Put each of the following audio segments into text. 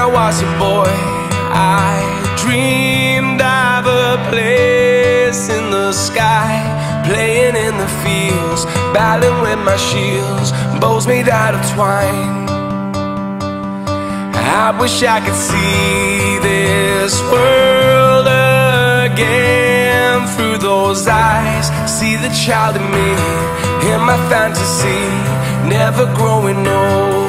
I was a boy, I dreamed of a place in the sky, playing in the fields, battling with my shields, bows made out of twine. I wish I could see this world again through those eyes. See the child in me, in my fantasy, never growing old.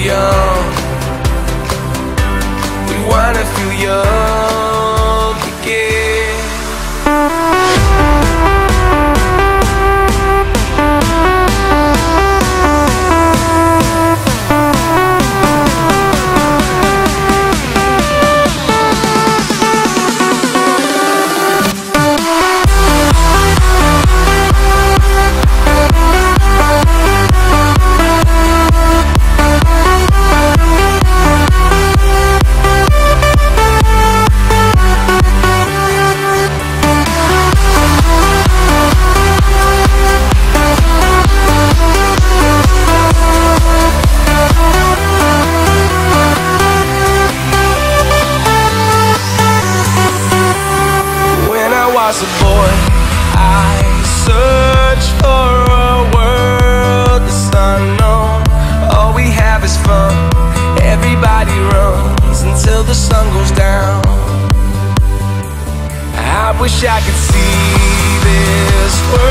Young. We wanna feel young again. Was a boy, I searched for a world that's unknown. All we have is fun. Everybody runs until the sun goes down. I wish I could see this world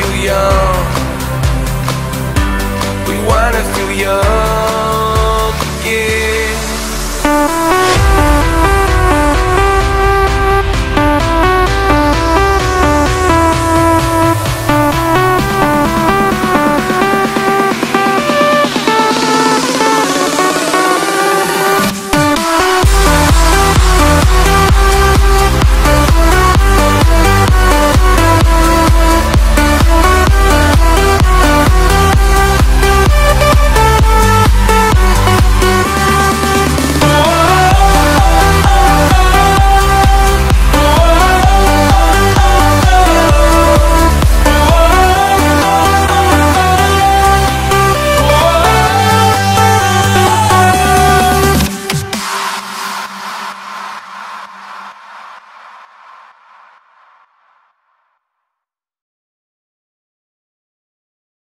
feel young. We wanna feel young.